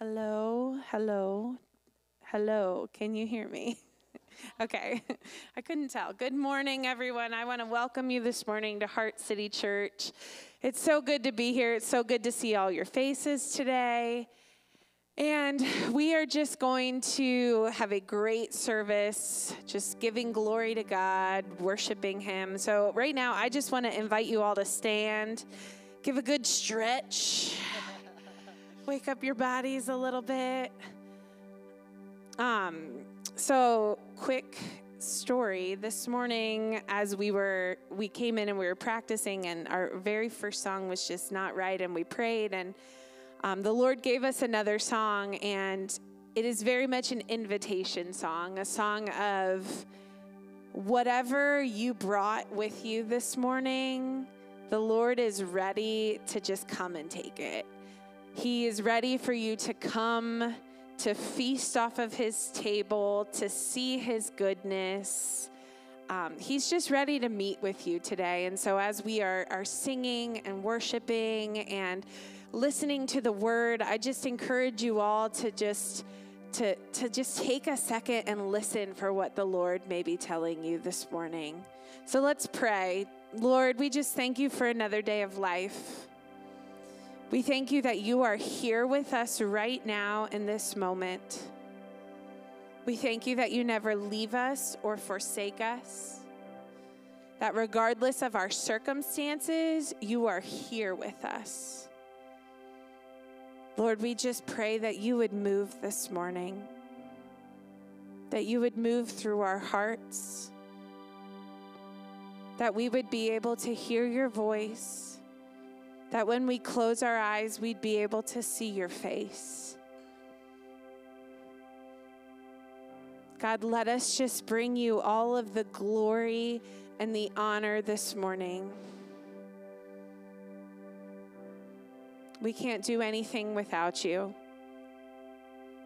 Hello, hello, hello. Can you hear me? okay, I couldn't tell. Good morning, everyone. I want to welcome you this morning to Heart City Church. It's so good to be here. It's so good to see all your faces today. And we are just going to have a great service, just giving glory to God, worshiping Him. So, right now, I just want to invite you all to stand, give a good stretch wake up your bodies a little bit. Um, so quick story this morning as we were we came in and we were practicing and our very first song was just not right and we prayed and um, the lord gave us another song and it is very much an invitation song a song of whatever you brought with you this morning the lord is ready to just come and take it he is ready for you to come to feast off of his table, to see his goodness. Um, he's just ready to meet with you today. And so, as we are, are singing and worshiping and listening to the word, I just encourage you all to just to, to just take a second and listen for what the Lord may be telling you this morning. So let's pray. Lord, we just thank you for another day of life. We thank you that you are here with us right now in this moment. We thank you that you never leave us or forsake us. That regardless of our circumstances, you are here with us. Lord, we just pray that you would move this morning, that you would move through our hearts, that we would be able to hear your voice that when we close our eyes, we'd be able to see your face. God, let us just bring you all of the glory and the honor this morning. We can't do anything without you.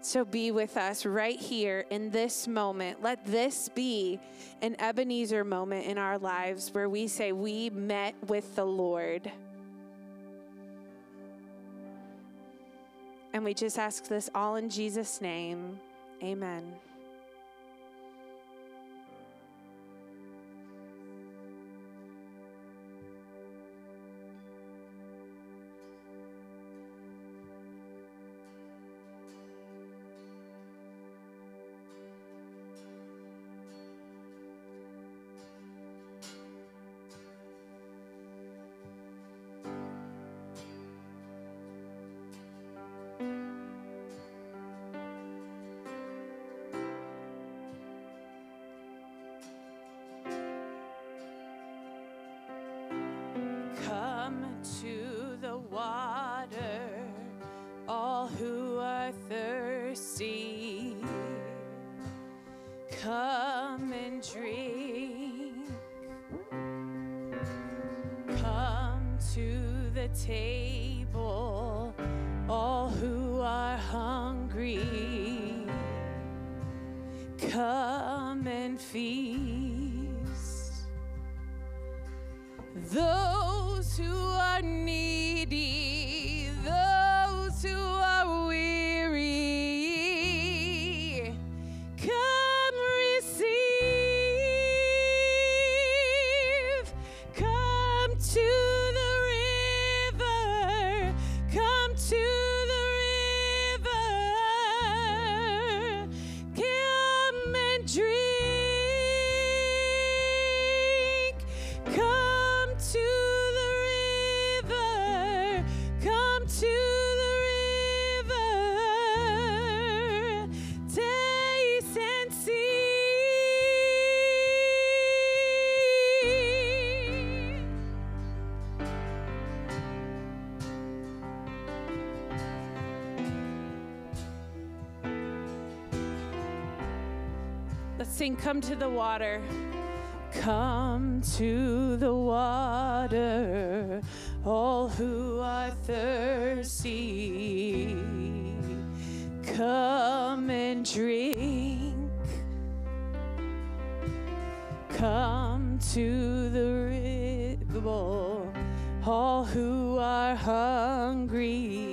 So be with us right here in this moment. Let this be an Ebenezer moment in our lives where we say, We met with the Lord. And we just ask this all in Jesus' name. Amen. Sing, Come to the water. Come to the water, all who are thirsty. Come and drink. Come to the river, all who are hungry.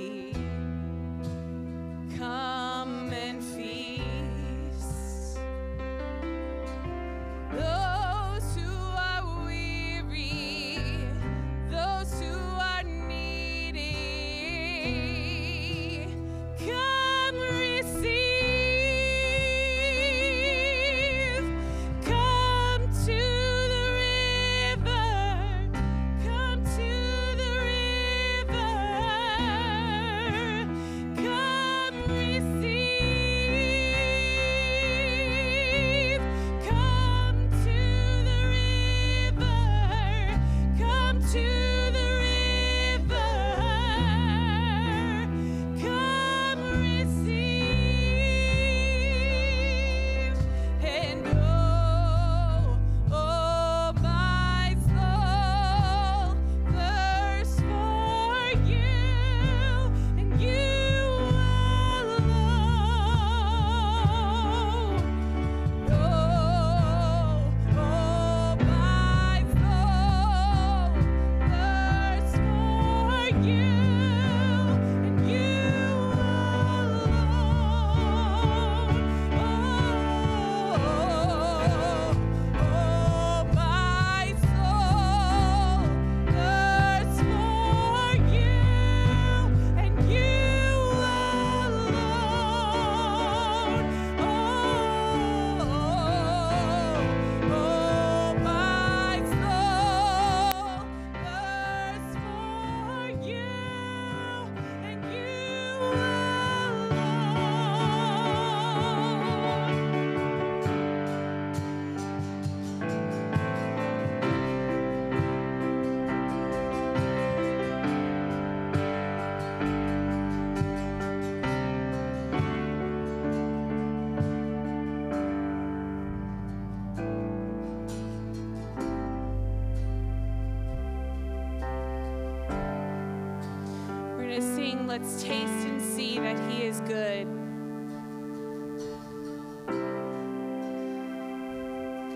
Let's taste and see that He is good.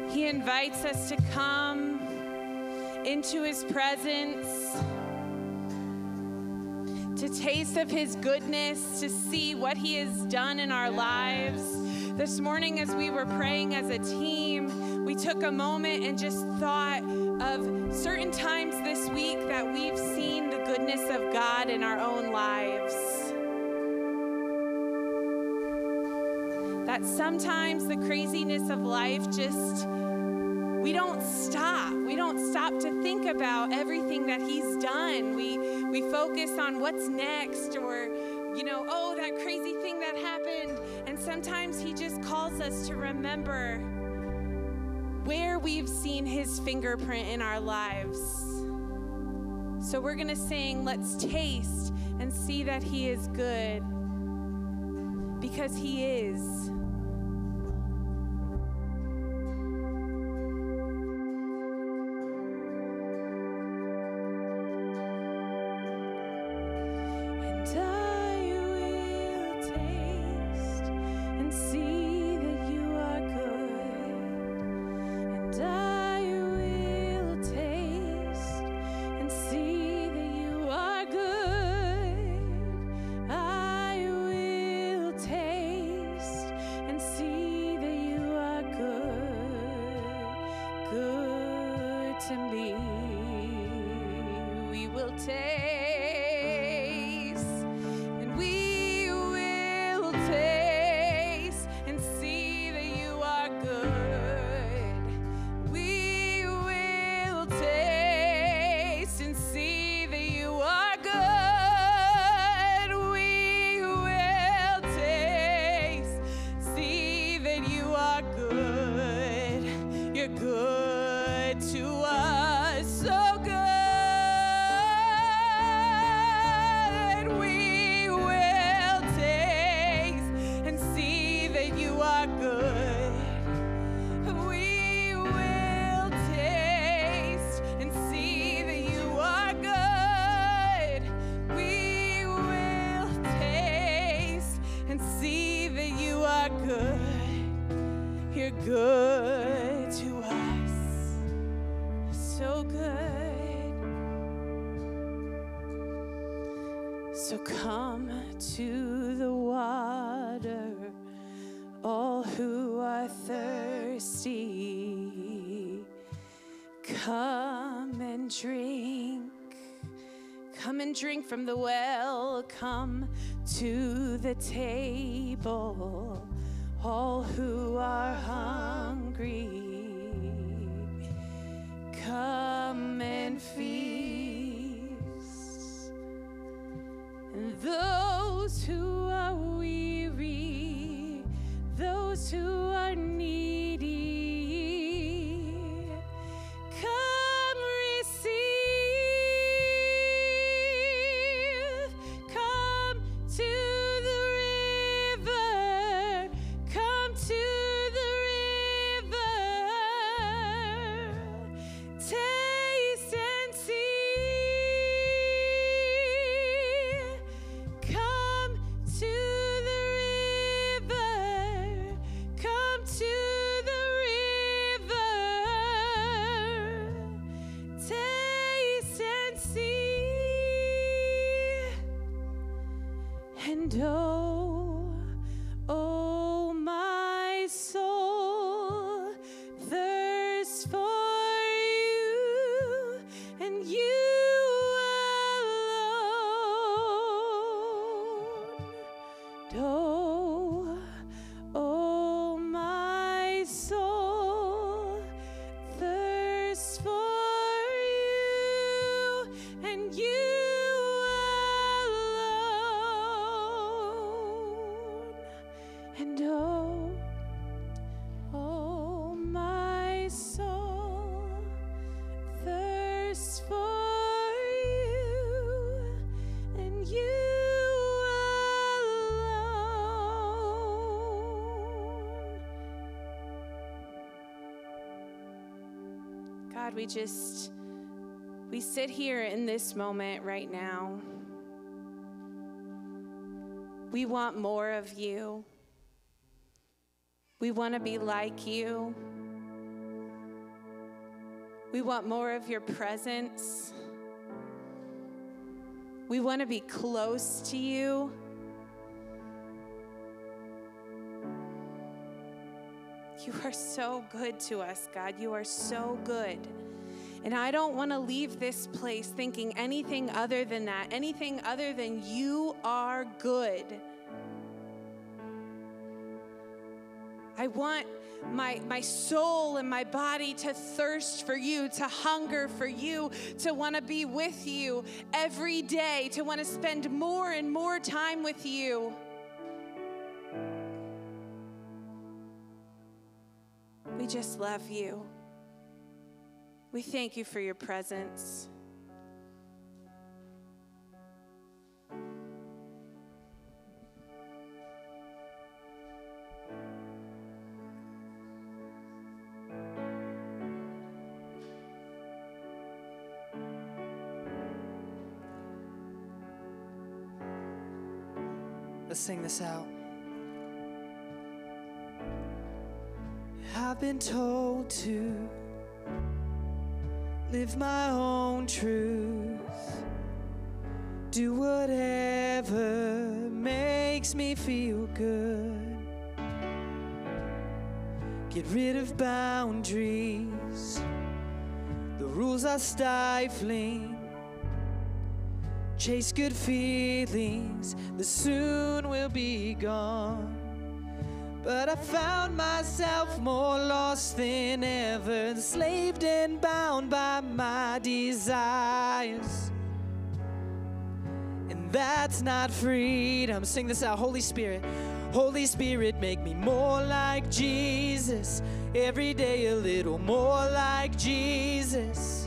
He invites us to come into His presence, to taste of His goodness, to see what He has done in our lives. This morning, as we were praying as a team, we took a moment and just thought of certain times this week that we've goodness of God in our own lives. That sometimes the craziness of life just we don't stop. We don't stop to think about everything that he's done. We we focus on what's next or you know, oh, that crazy thing that happened. And sometimes he just calls us to remember where we've seen his fingerprint in our lives. So we're going to sing, Let's Taste and See That He is Good, because He is. Drink from the well, come to the table, all who are hungry. God, we just, we sit here in this moment right now. We want more of you. We want to be like you. We want more of your presence. We want to be close to you. You are so good to us, God. You are so good. And I don't want to leave this place thinking anything other than that, anything other than you are good. I want my, my soul and my body to thirst for you, to hunger for you, to want to be with you every day, to want to spend more and more time with you. We just love you. We thank you for your presence. Let's sing this out. I've been told to live my own truth, do whatever makes me feel good, get rid of boundaries, the rules are stifling. Chase good feelings. That soon will be gone. But I found myself more lost than ever, enslaved and bound by my desires. And that's not freedom. Sing this out, Holy Spirit. Holy Spirit, make me more like Jesus. Every day a little more like Jesus.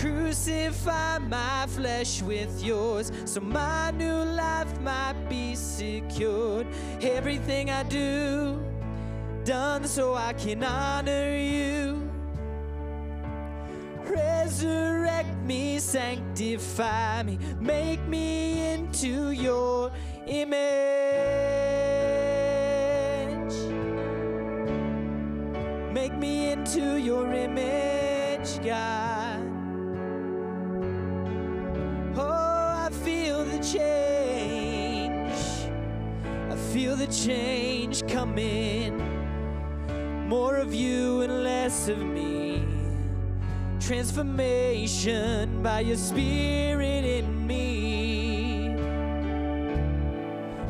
Crucify my flesh with yours so my new life might be secured. Everything I do, done so I can honor you. Resurrect me, sanctify me, make me into your image. Make me into your image, God. Oh, change. I feel the change coming. More of you and less of me. Transformation by your spirit in me.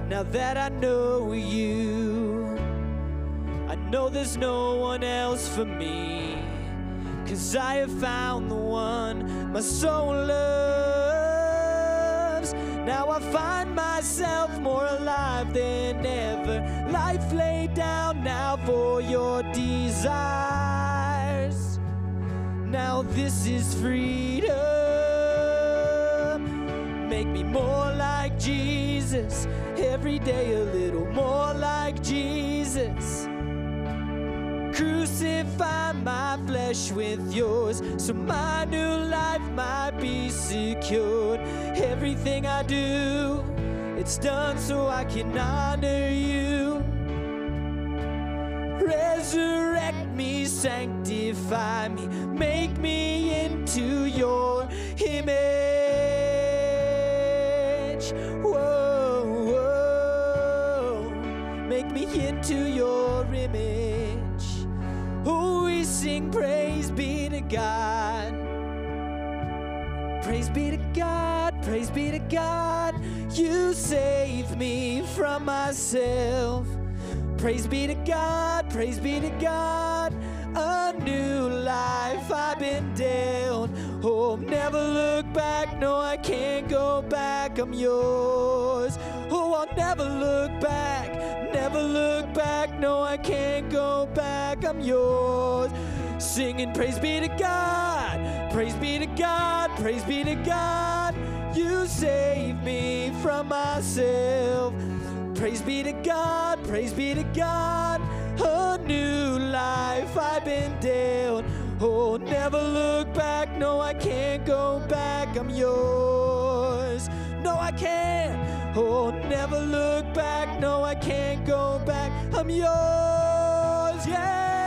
Now that I know you, I know there's no one else for me. Cause I have found the one my soul loves. Now I find myself more alive than ever. Life laid down now for your desires. Now this is freedom. Make me more like Jesus. Every day a little more like Jesus. Crucify my flesh with yours so my new life might be secured. Everything I do, it's done so I can honor you. Resurrect me, sanctify me, make me into your image. God. Praise be to God, praise be to God. You saved me from myself. Praise be to God, praise be to God. A new life I've been dealt. Oh, never look back, no, I can't go back. I'm yours. Oh, I'll never look back, never look back, no, I can't go back. I'm yours. Singing praise be to God, praise be to God, praise be to God. You saved me from myself. Praise be to God, praise be to God. A new life I've been dealt. Oh, never look back, no, I can't go back. I'm yours. No, I can't. Oh, never look back. No, I can't go back. I'm yours, yes.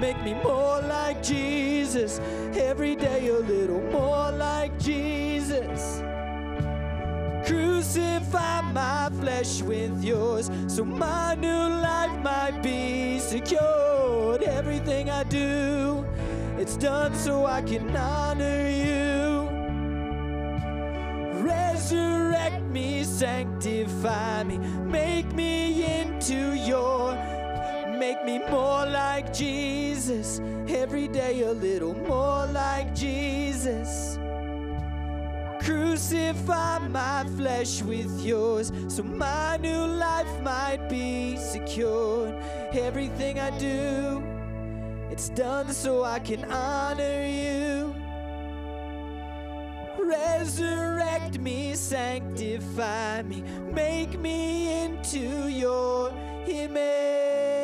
Make me more like Jesus. Every day a little more like Jesus. Crucify my flesh with yours so my new life might be secured. Everything I do, it's done so I can honor you. Resurrect me, sanctify me, make me into your, make me more like Jesus. Every day a little more like Jesus. Crucify my flesh with yours so my new life might be secured. Everything I do, it's done so I can honor you. Resurrect me, sanctify me, make me into your image.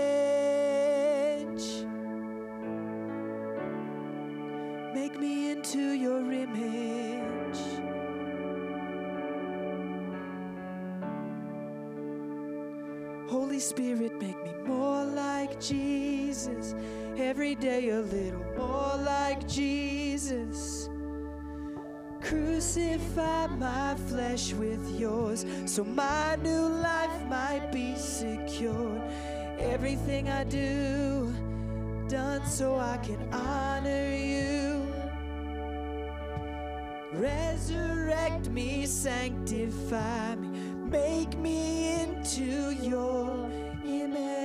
Spirit, make me more like Jesus. Every day a little more like Jesus. Crucify my flesh with yours so my new life might be secure. Everything I do, done so I can honor you. Resurrect me, sanctify me, make me into your image.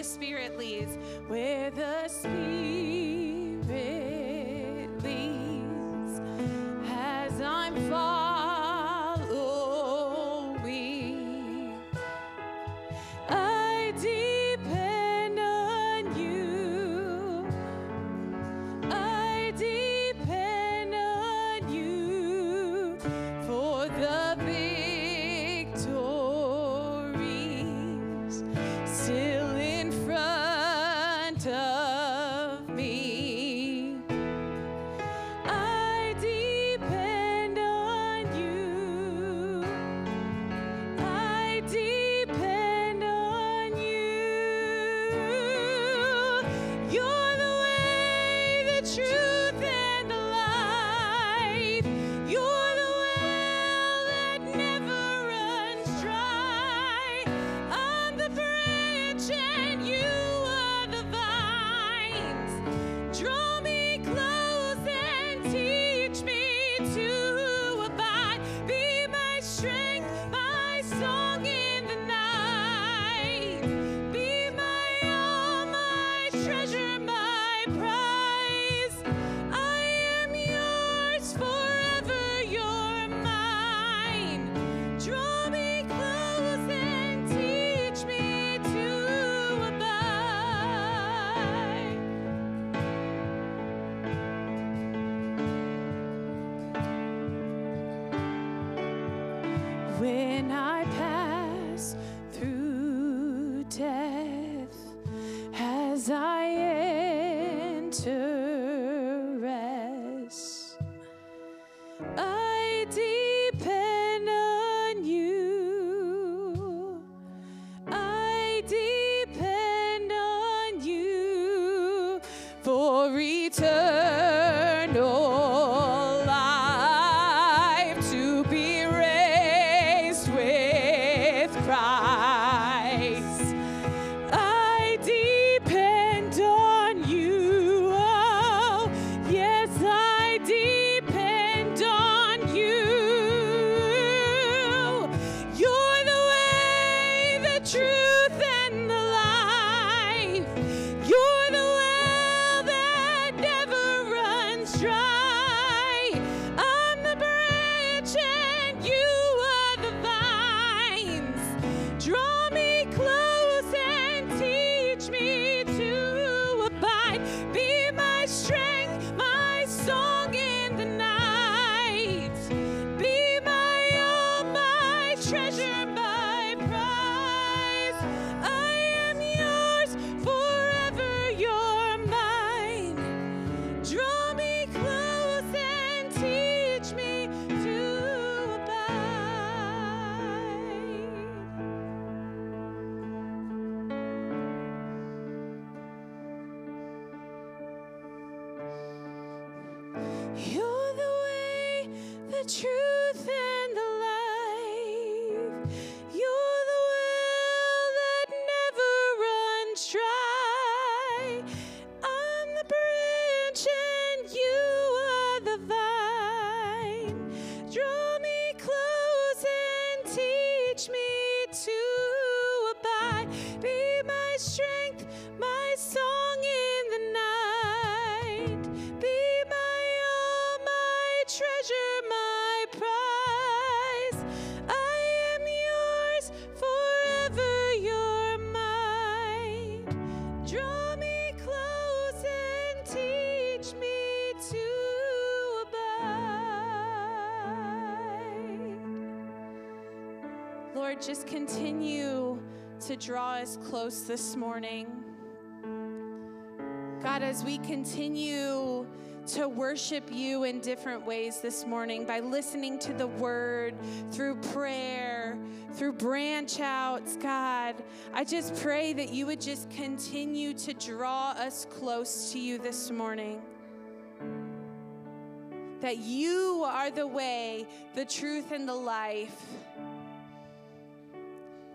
The Spirit leads, where the Spirit leads, as I'm following. Lord, just continue to draw us close this morning. God, as we continue to worship you in different ways this morning by listening to the word, through prayer, through branch outs, God, I just pray that you would just continue to draw us close to you this morning. That you are the way, the truth, and the life.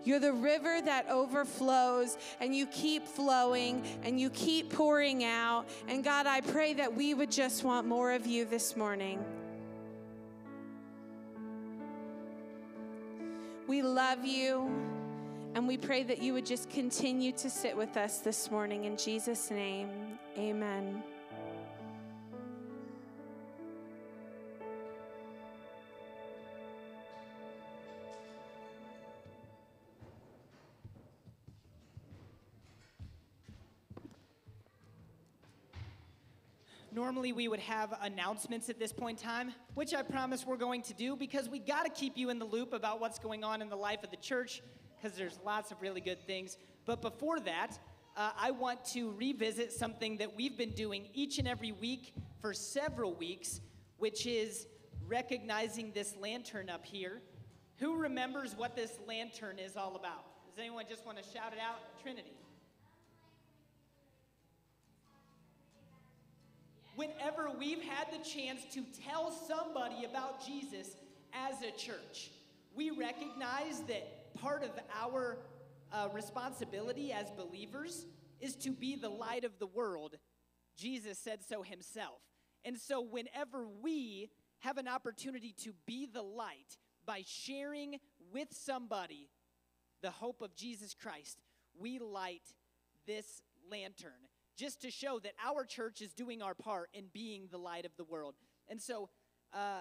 You're the river that overflows and you keep flowing and you keep pouring out. And God, I pray that we would just want more of you this morning. We love you and we pray that you would just continue to sit with us this morning. In Jesus' name, amen. Normally, we would have announcements at this point in time, which I promise we're going to do because we got to keep you in the loop about what's going on in the life of the church because there's lots of really good things. But before that, uh, I want to revisit something that we've been doing each and every week for several weeks, which is recognizing this lantern up here. Who remembers what this lantern is all about? Does anyone just want to shout it out? Trinity. Whenever we've had the chance to tell somebody about Jesus as a church, we recognize that part of our uh, responsibility as believers is to be the light of the world. Jesus said so himself. And so, whenever we have an opportunity to be the light by sharing with somebody the hope of Jesus Christ, we light this lantern just to show that our church is doing our part in being the light of the world. And so, uh,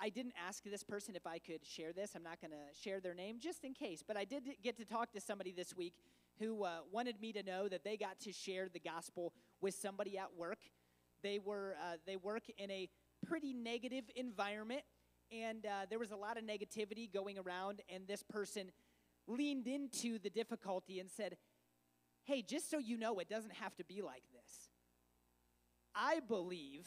I didn't ask this person if I could share this. I'm not going to share their name just in case. But I did get to talk to somebody this week who uh, wanted me to know that they got to share the gospel with somebody at work. They were uh, they work in a pretty negative environment, and uh, there was a lot of negativity going around, and this person leaned into the difficulty and said, Hey, just so you know, it doesn't have to be like this. I believe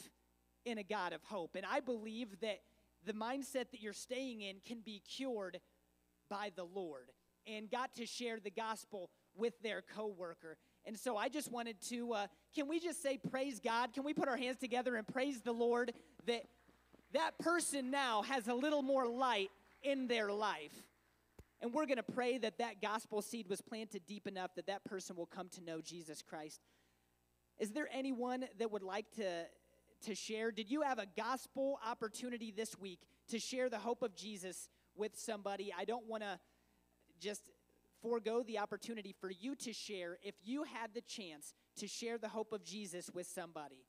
in a God of hope, and I believe that the mindset that you're staying in can be cured by the Lord, and got to share the gospel with their coworker. And so I just wanted to, uh, can we just say, praise God? Can we put our hands together and praise the Lord that that person now has a little more light in their life? And we're going to pray that that gospel seed was planted deep enough that that person will come to know Jesus Christ. Is there anyone that would like to, to share? Did you have a gospel opportunity this week to share the hope of Jesus with somebody? I don't want to just forego the opportunity for you to share if you had the chance to share the hope of Jesus with somebody.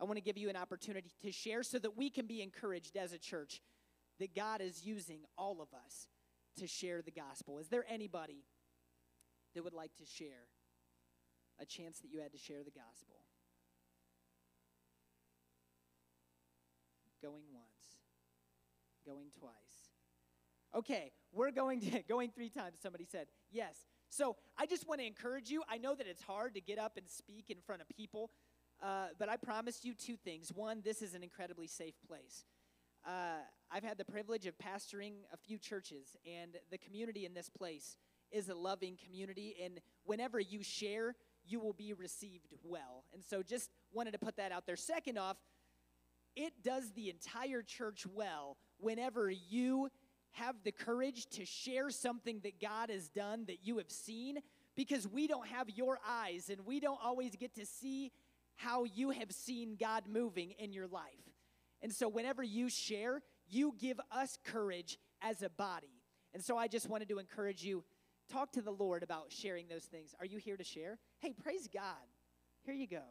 I want to give you an opportunity to share so that we can be encouraged as a church that God is using all of us to share the gospel. Is there anybody that would like to share a chance that you had to share the gospel? Going once, going twice. Okay, we're going to going three times. Somebody said yes. So I just want to encourage you. I know that it's hard to get up and speak in front of people, uh, but I promise you two things. One, this is an incredibly safe place. Uh, I've had the privilege of pastoring a few churches, and the community in this place is a loving community. And whenever you share, you will be received well. And so just wanted to put that out there. Second off, it does the entire church well whenever you have the courage to share something that God has done that you have seen because we don't have your eyes and we don't always get to see how you have seen God moving in your life. And so, whenever you share, you give us courage as a body. And so, I just wanted to encourage you talk to the Lord about sharing those things. Are you here to share? Hey, praise God. Here you go.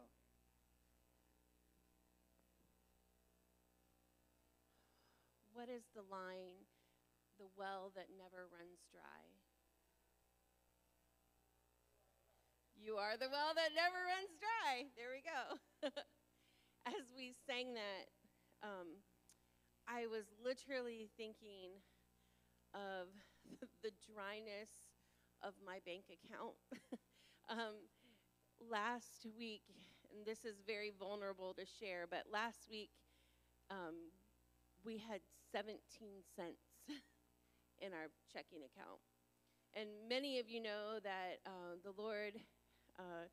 What is the line, the well that never runs dry? You are the well that never runs dry. There we go. As we sang that, um, I was literally thinking of the dryness of my bank account. um, last week, and this is very vulnerable to share, but last week um, we had 17 cents in our checking account. And many of you know that uh, the Lord uh,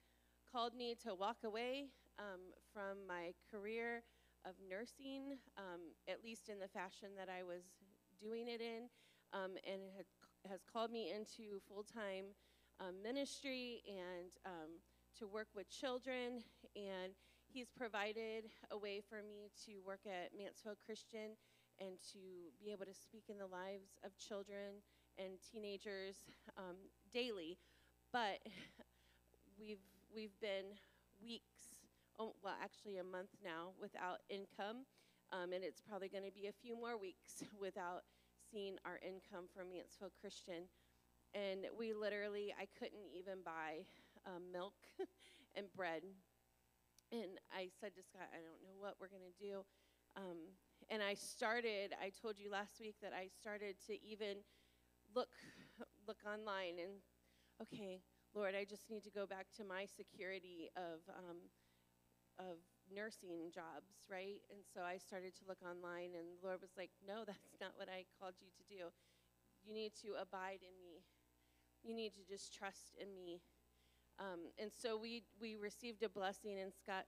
called me to walk away um, from my career of nursing, um, at least in the fashion that I was doing it in, um, and had, has called me into full time um, ministry and um, to work with children. And He's provided a way for me to work at Mansfield Christian and to be able to speak in the lives of children and teenagers um, daily. But we've we've been weeks oh, well, actually a month now without income. Um, and it's probably going to be a few more weeks without seeing our income from Mansfield Christian. And we literally, I couldn't even buy um, milk and bread. And I said to Scott, I don't know what we're going to do. Um, and I started, I told you last week that I started to even look look online and okay, Lord, I just need to go back to my security of um, of nursing jobs, right? And so I started to look online, and the Lord was like, No, that's not what I called you to do. You need to abide in me, you need to just trust in me. Um, and so we, we received a blessing, and Scott,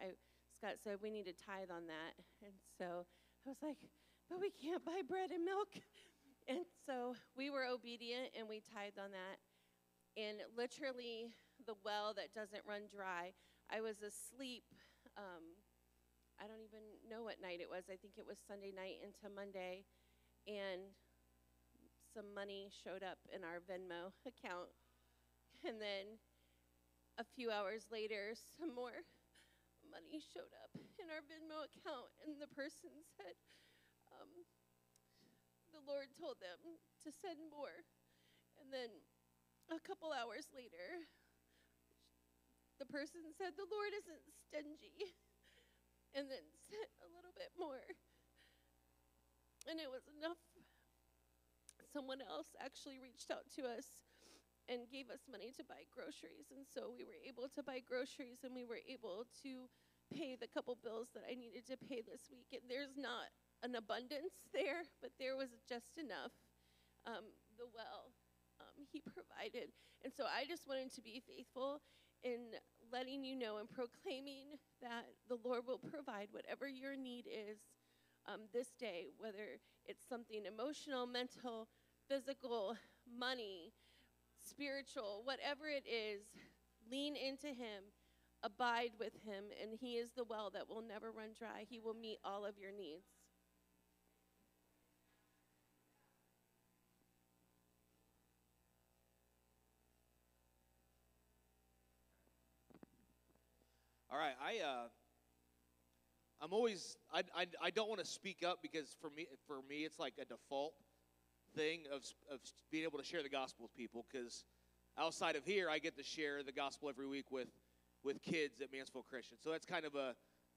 I, Scott said, We need to tithe on that. And so I was like, But we can't buy bread and milk. And so we were obedient and we tithed on that. And literally, the well that doesn't run dry I was asleep. Um, I don't even know what night it was. I think it was Sunday night into Monday. And some money showed up in our Venmo account. And then a few hours later, some more money showed up in our Venmo account. And the person said, um, the Lord told them to send more. And then a couple hours later, the person said, The Lord isn't stingy, and then sent a little bit more. and it was enough. Someone else actually reached out to us and gave us money to buy groceries. And so we were able to buy groceries and we were able to pay the couple bills that I needed to pay this week. And there's not an abundance there, but there was just enough. Um, the well, um, he provided. And so I just wanted to be faithful in letting you know and proclaiming that the Lord will provide whatever your need is um, this day, whether it's something emotional, mental, physical, money, spiritual, whatever it is, lean into Him, abide with Him, and He is the well that will never run dry. He will meet all of your needs. All right, I uh, I'm always I, I, I don't want to speak up because for me for me it's like a default thing of of being able to share the gospel with people because outside of here I get to share the gospel every week with with kids at Mansfield Christian. So that's kind of a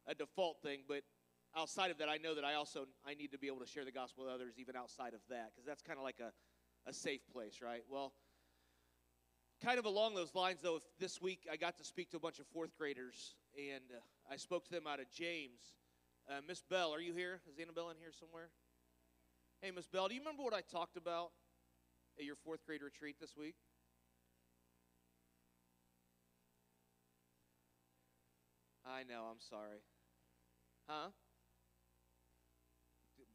a default thing, but outside of that I know that I also I need to be able to share the gospel with others even outside of that because that's kind of like a a safe place, right? Well, kind of along those lines though, if this week I got to speak to a bunch of fourth graders and uh, I spoke to them out of James. Uh, Miss Bell, are you here? Is Annabelle in here somewhere? Hey, Miss Bell, do you remember what I talked about at your fourth grade retreat this week? I know, I'm sorry. Huh?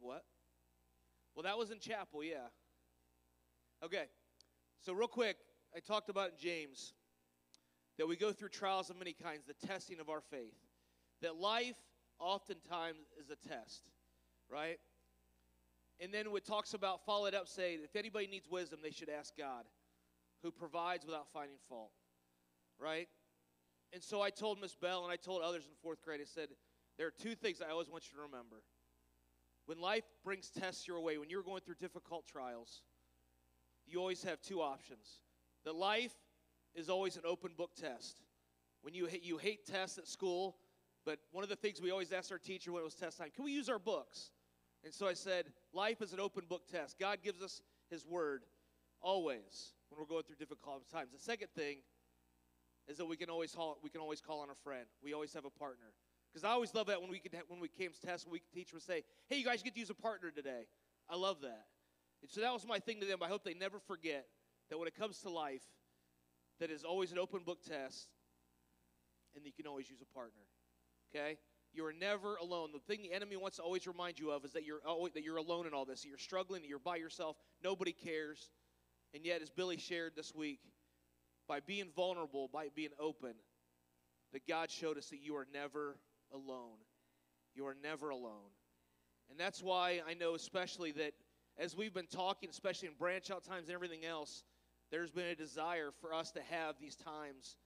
What? Well, that was in chapel, yeah. Okay, so real quick, I talked about James that we go through trials of many kinds, the testing of our faith. That life oftentimes is a test, right? And then it talks about, follow it up, say, if anybody needs wisdom, they should ask God, who provides without finding fault, right? And so I told Miss Bell and I told others in fourth grade, I said, there are two things I always want you to remember. When life brings tests your way, when you're going through difficult trials, you always have two options. That life is always an open book test. When you, you hate tests at school, but one of the things we always asked our teacher when it was test time, can we use our books? And so I said, life is an open book test. God gives us his word always when we're going through difficult times. The second thing is that we can always call, we can always call on a friend. We always have a partner. Because I always love that when we could when we came to test, we teacher would say, "Hey, you guys get to use a partner today." I love that. And so that was my thing to them. I hope they never forget that when it comes to life, that is always an open book test, and you can always use a partner. Okay? You are never alone. The thing the enemy wants to always remind you of is that you're always, that you're alone in all this. You're struggling. That you're by yourself. Nobody cares. And yet, as Billy shared this week, by being vulnerable, by being open, that God showed us that you are never alone. You are never alone. And that's why I know, especially that as we've been talking, especially in branch out times and everything else, there's been a desire for us to have these times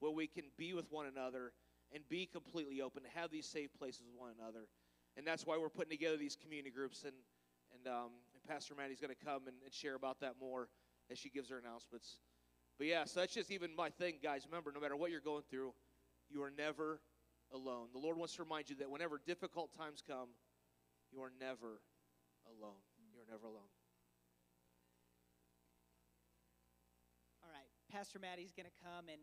where we can be with one another and be completely open, to have these safe places with one another. And that's why we're putting together these community groups. And, and, um, and Pastor Maddie's going to come and, and share about that more as she gives her announcements. But yeah, so that's just even my thing, guys. Remember, no matter what you're going through, you are never alone. The Lord wants to remind you that whenever difficult times come, you are never alone. You are never alone. Pastor Maddie's going to come and,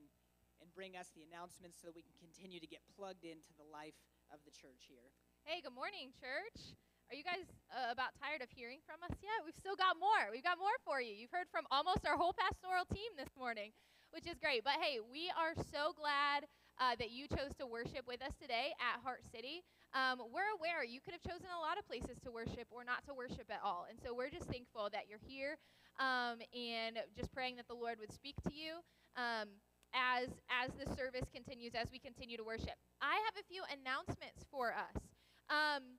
and bring us the announcements so that we can continue to get plugged into the life of the church here. Hey, good morning, church. Are you guys uh, about tired of hearing from us yet? We've still got more. We've got more for you. You've heard from almost our whole pastoral team this morning, which is great. But hey, we are so glad uh, that you chose to worship with us today at Heart City. Um, we're aware you could have chosen a lot of places to worship or not to worship at all. And so we're just thankful that you're here um, and just praying that the Lord would speak to you. Um, as as the service continues, as we continue to worship, I have a few announcements for us. Um,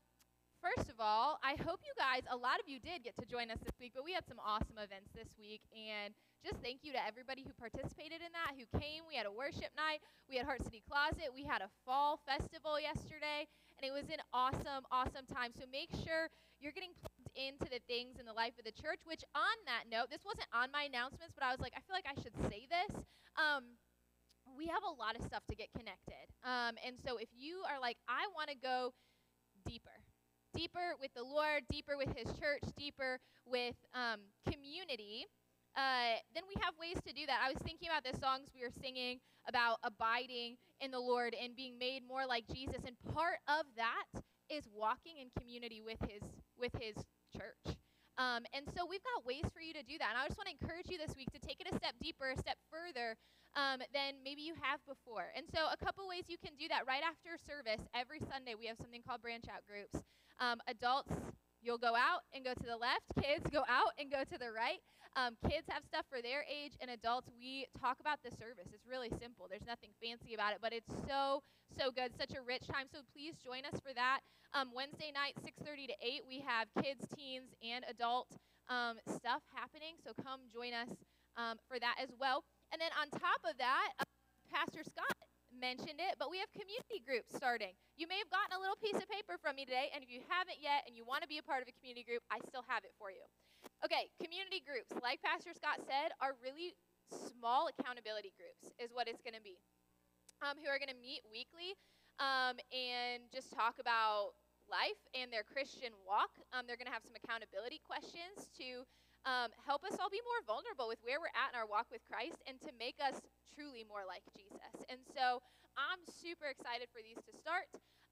first of all, I hope you guys, a lot of you did get to join us this week, but we had some awesome events this week, and just thank you to everybody who participated in that, who came. We had a worship night, we had Heart City Closet, we had a fall festival yesterday, and it was an awesome, awesome time. So make sure you're getting into the things in the life of the church, which on that note, this wasn't on my announcements, but I was like, I feel like I should say this. Um, we have a lot of stuff to get connected. Um, and so if you are like, I want to go deeper, deeper with the Lord, deeper with His church, deeper with um, community, uh, then we have ways to do that. I was thinking about the songs we were singing about abiding in the Lord and being made more like Jesus, and part of that is walking in community with His with His church. Um, and so we've got ways for you to do that. And I just want to encourage you this week to take it a step deeper, a step further um, than maybe you have before. And so a couple ways you can do that right after service. Every Sunday we have something called branch out groups. Um, adults, you'll go out and go to the left. Kids go out and go to the right. Um, kids have stuff for their age, and adults, we talk about the service. It's really simple. There's nothing fancy about it, but it's so, so good. Such a rich time. So please join us for that. Um, Wednesday night, 6:30 to 8, we have kids, teens, and adult um, stuff happening. So come join us um, for that as well. And then on top of that, uh, Pastor Scott mentioned it, but we have community groups starting. You may have gotten a little piece of paper from me today, and if you haven't yet and you want to be a part of a community group, I still have it for you. Okay, community groups, like Pastor Scott said, are really small accountability groups, is what it's going to be, um, who are going to meet weekly um, and just talk about life and their Christian walk. Um, they're going to have some accountability questions to um, help us all be more vulnerable with where we're at in our walk with Christ and to make us truly more like Jesus. And so I'm super excited for these to start.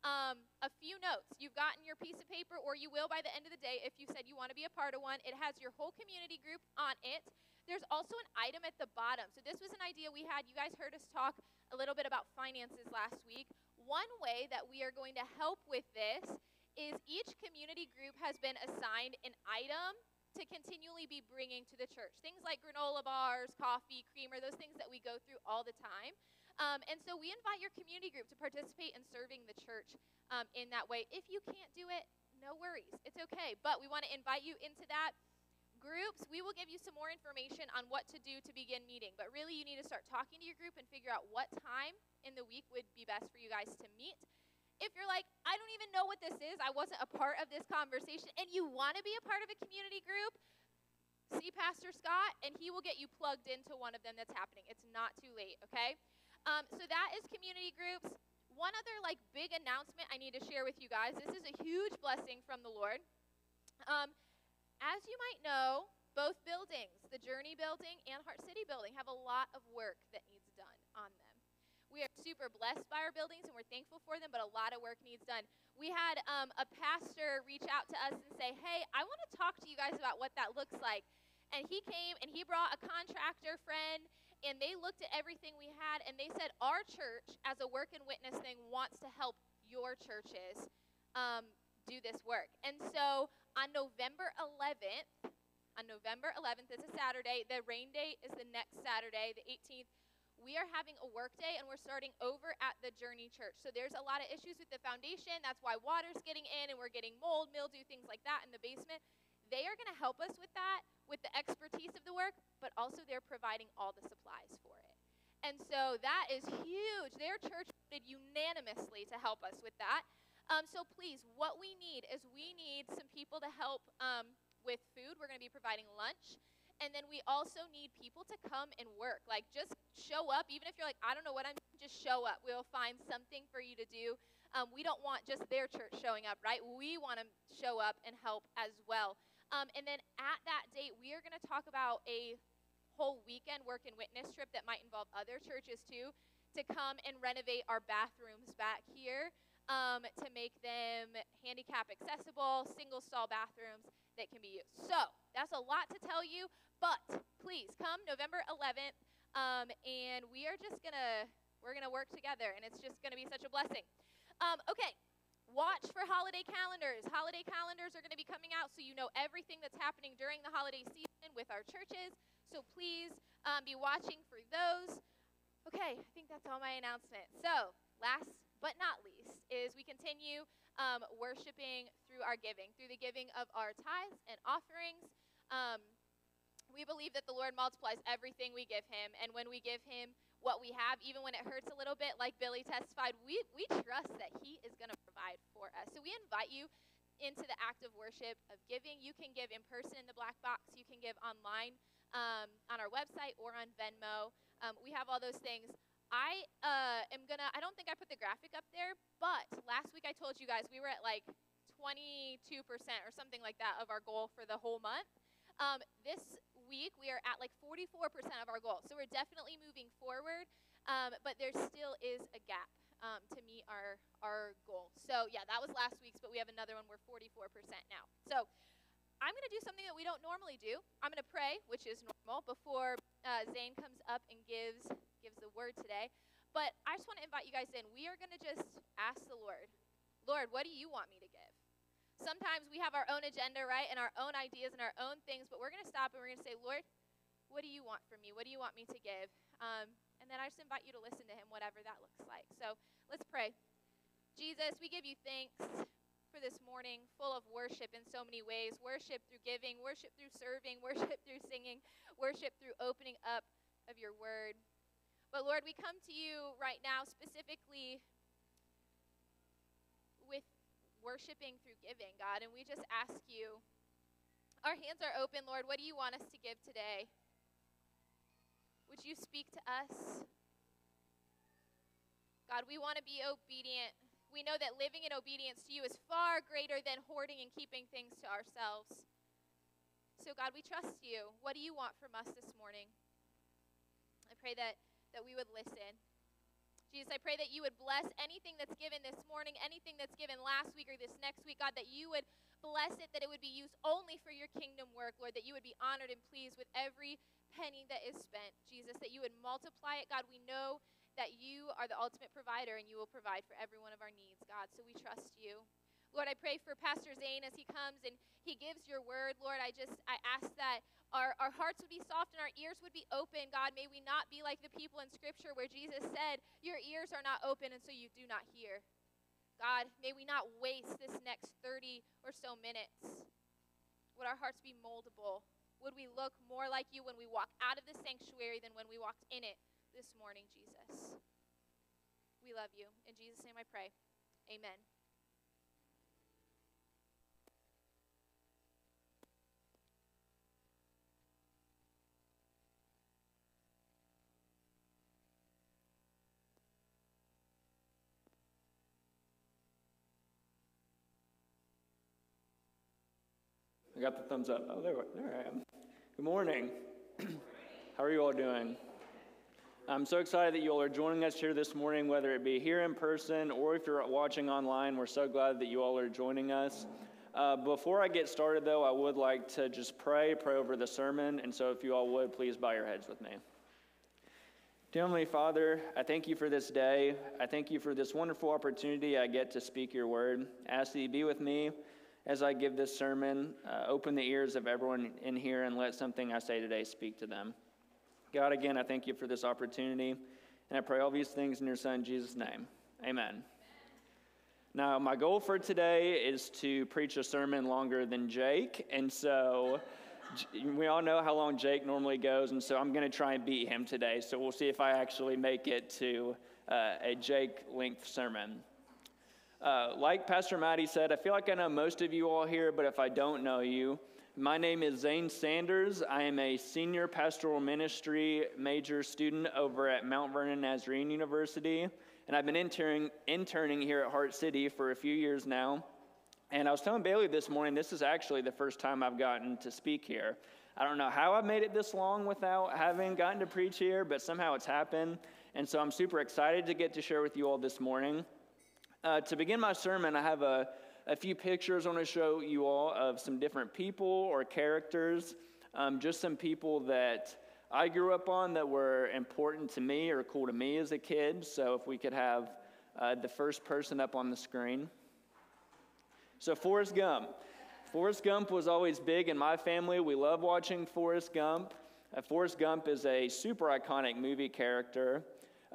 Um, a few notes. You've gotten your piece of paper, or you will by the end of the day if you said you want to be a part of one. It has your whole community group on it. There's also an item at the bottom. So, this was an idea we had. You guys heard us talk a little bit about finances last week. One way that we are going to help with this is each community group has been assigned an item to continually be bringing to the church. Things like granola bars, coffee, creamer, those things that we go through all the time. Um, and so we invite your community group to participate in serving the church um, in that way. If you can't do it, no worries. It's okay. But we want to invite you into that groups, we will give you some more information on what to do to begin meeting. But really, you need to start talking to your group and figure out what time in the week would be best for you guys to meet. If you're like, I don't even know what this is, I wasn't a part of this conversation, and you want to be a part of a community group, see Pastor Scott, and he will get you plugged into one of them that's happening. It's not too late, okay? Um, so that is community groups. One other like big announcement I need to share with you guys. This is a huge blessing from the Lord. Um, as you might know, both buildings, the Journey building and Heart City building, have a lot of work that needs done on them. We are super blessed by our buildings and we're thankful for them, but a lot of work needs done. We had um, a pastor reach out to us and say, Hey, I want to talk to you guys about what that looks like. And he came and he brought a contractor friend and they looked at everything we had and they said, Our church, as a work and witness thing, wants to help your churches um, do this work. And so on November 11th, on November 11th is a Saturday. The rain date is the next Saturday, the 18th. We are having a work day and we're starting over at the Journey Church. So there's a lot of issues with the foundation. That's why water's getting in and we're getting mold, mildew, things like that in the basement. They are going to help us with that, with the expertise of the work, but also they're providing all the supplies for it. And so that is huge. Their church voted unanimously to help us with that. Um, so please, what we need is we need some people to help um, with food. We're going to be providing lunch. And then we also need people to come and work. Like, just show up. Even if you're like, I don't know what I'm, just show up. We'll find something for you to do. Um, we don't want just their church showing up, right? We want to show up and help as well. Um, and then at that date, we are going to talk about a whole weekend work and witness trip that might involve other churches too to come and renovate our bathrooms back here um, to make them handicap accessible, single stall bathrooms that can be used. So that's a lot to tell you, but please come November 11th, um, and we are just gonna we're gonna work together, and it's just gonna be such a blessing. Um, okay. Watch for holiday calendars. Holiday calendars are to be coming out so you know everything that's happening during the holiday season with our churches. So please um, be watching for those. Okay, I think that's all my announcements. So, last but not least, is we continue um, worshiping through our giving, through the giving of our tithes and offerings. We believe that the Lord multiplies everything we give Him, and when we give Him what we have, even when it hurts a little bit, like Billy testified, we, we trust that He is going to provide for us. So we invite you into the act of worship of giving. You can give in person in the black box, you can give online um, on our website or on Venmo. Um, we have all those things. I uh, am gonna. I don't think I put the graphic up there, but last week I told you guys we were at like 22% or something like that of our goal for the whole month. Um, this week, we are at like 44% of our goal. So we're definitely moving forward, um, but there still is a gap um, to meet our, our goal. So, yeah, that was last week's, but we have another one. We're 44% now. So, I'm going to do something that we don't normally do. I'm going to pray, which is normal, before uh, Zane comes up and gives gives the word today. But I just want to invite you guys in. We are going to just ask the Lord, Lord, what do you want me to? Sometimes we have our own agenda, right, and our own ideas and our own things, but we're going to stop and we're going to say, Lord, what do you want from me? What do you want me to give? Um, and then I just invite you to listen to Him, whatever that looks like. So let's pray. Jesus, we give you thanks for this morning, full of worship in so many ways worship through giving, worship through serving, worship through singing, worship through opening up of your word. But Lord, we come to you right now specifically worshiping through giving, God, and we just ask you. Our hands are open, Lord. What do you want us to give today? Would you speak to us? God, we want to be obedient we know that living in obedience to you is far greater than hoarding and keeping things to ourselves. So, God, we trust you. What do you want from us this morning? I pray that, that we would listen. Jesus, I pray that you would bless anything that's given this morning, anything that's given last week or this next week, God, that you would bless it, that it would be used only for your kingdom work, Lord, that you would be honored and pleased with every penny that is spent, Jesus, that you would multiply it. God, we know that you are the ultimate provider and you will provide for every one of our needs, God. So we trust you. Lord, I pray for Pastor Zane as he comes and he gives your word. Lord, I just I ask that our, our hearts would be soft and our ears would be open. God, may we not be like the people in Scripture where Jesus said, Your ears are not open and so you do not hear. God, may we not waste this next 30 or so minutes. Would our hearts be moldable? Would we look more like you when we walk out of the sanctuary than when we walked in it? this morning, Jesus. We love you. In Jesus' name I pray. Amen. I got the thumbs up. Oh, there, there I am. Good morning. How are you all doing? I'm so excited that you all are joining us here this morning, whether it be here in person or if you're watching online. We're so glad that you all are joining us. Uh, before I get started, though, I would like to just pray, pray over the sermon. And so, if you all would, please bow your heads with me. Dear Heavenly Father, I thank you for this day. I thank you for this wonderful opportunity I get to speak your word. I ask that you be with me as I give this sermon. Uh, open the ears of everyone in here and let something I say today speak to them. God, again, I thank you for this opportunity, and I pray all these things in your Son, Jesus' name. Amen. Now, my goal for today is to preach a sermon longer than Jake, and so we all know how long Jake normally goes, and so I'm going to try and beat him today. So we'll see if I actually make it to uh, a Jake length sermon. Uh, like Pastor Maddie said, I feel like I know most of you all here, but if I don't know you, my name is Zane Sanders. I am a senior pastoral ministry major student over at Mount Vernon Nazarene University, and I've been interning, interning here at Heart City for a few years now. And I was telling Bailey this morning, this is actually the first time I've gotten to speak here. I don't know how I've made it this long without having gotten to preach here, but somehow it's happened. And so I'm super excited to get to share with you all this morning. Uh, to begin my sermon, I have a a few pictures I want to show you all of some different people or characters, um, just some people that I grew up on that were important to me or cool to me as a kid. So if we could have uh, the first person up on the screen. So Forrest Gump. Forrest Gump was always big in my family. We love watching Forrest Gump. Uh, Forrest Gump is a super iconic movie character,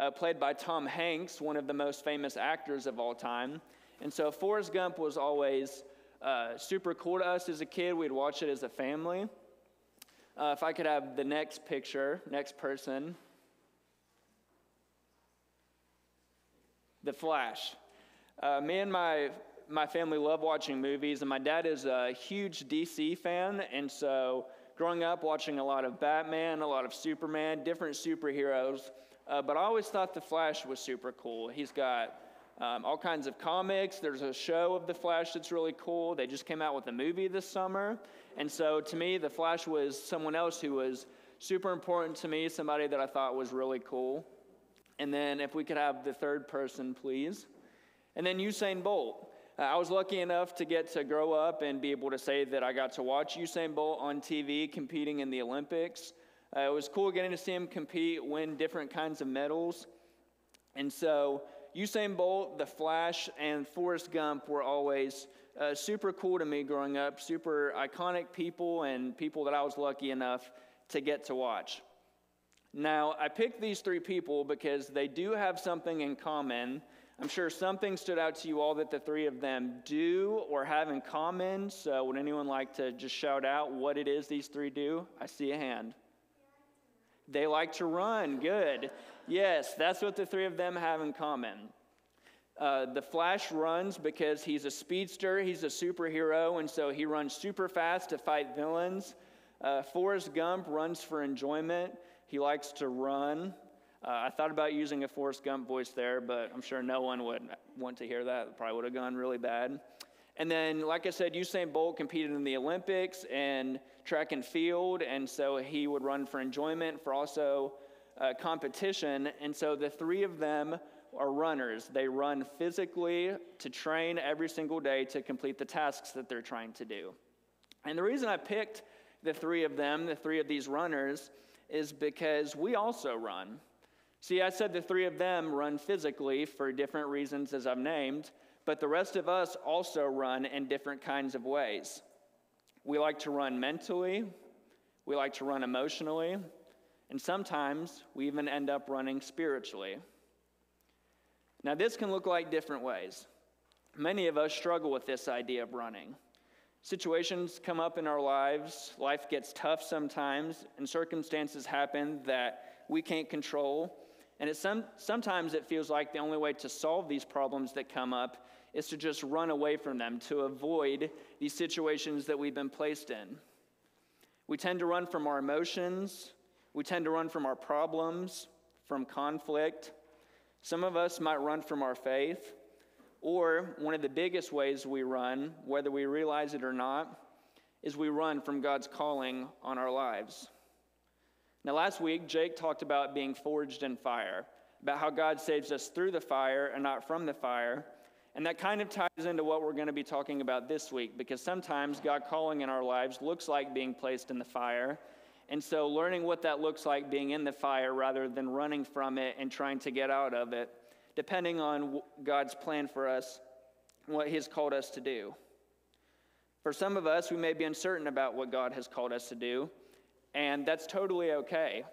uh, played by Tom Hanks, one of the most famous actors of all time. And so Forrest Gump was always uh, super cool to us as a kid. We'd watch it as a family. Uh, if I could have the next picture, next person. The Flash. Uh, me and my, my family love watching movies, and my dad is a huge DC fan. And so growing up, watching a lot of Batman, a lot of Superman, different superheroes. Uh, but I always thought The Flash was super cool. He's got um, all kinds of comics. There's a show of The Flash that's really cool. They just came out with a movie this summer. And so to me, The Flash was someone else who was super important to me, somebody that I thought was really cool. And then if we could have the third person, please. And then Usain Bolt. Uh, I was lucky enough to get to grow up and be able to say that I got to watch Usain Bolt on TV competing in the Olympics. Uh, it was cool getting to see him compete, win different kinds of medals. And so Usain Bolt, The Flash, and Forrest Gump were always uh, super cool to me growing up, super iconic people and people that I was lucky enough to get to watch. Now, I picked these three people because they do have something in common. I'm sure something stood out to you all that the three of them do or have in common. So, would anyone like to just shout out what it is these three do? I see a hand. They like to run. Good. Yes, that's what the three of them have in common. Uh, the Flash runs because he's a speedster, he's a superhero, and so he runs super fast to fight villains. Uh, Forrest Gump runs for enjoyment, he likes to run. Uh, I thought about using a Forrest Gump voice there, but I'm sure no one would want to hear that. It probably would have gone really bad. And then, like I said, Usain Bolt competed in the Olympics and track and field, and so he would run for enjoyment, for also uh, competition. And so the three of them are runners. They run physically to train every single day to complete the tasks that they're trying to do. And the reason I picked the three of them, the three of these runners, is because we also run. See, I said the three of them run physically for different reasons, as I've named, but the rest of us also run in different kinds of ways. We like to run mentally, we like to run emotionally, and sometimes we even end up running spiritually. Now, this can look like different ways. Many of us struggle with this idea of running. Situations come up in our lives, life gets tough sometimes, and circumstances happen that we can't control. And it some, sometimes it feels like the only way to solve these problems that come up is to just run away from them, to avoid these situations that we've been placed in. We tend to run from our emotions, we tend to run from our problems, from conflict. Some of us might run from our faith. Or one of the biggest ways we run, whether we realize it or not, is we run from God's calling on our lives. Now, last week, Jake talked about being forged in fire, about how God saves us through the fire and not from the fire. And that kind of ties into what we're going to be talking about this week, because sometimes God calling in our lives looks like being placed in the fire, and so, learning what that looks like being in the fire rather than running from it and trying to get out of it, depending on God's plan for us, what He's called us to do. For some of us, we may be uncertain about what God has called us to do, and that's totally okay.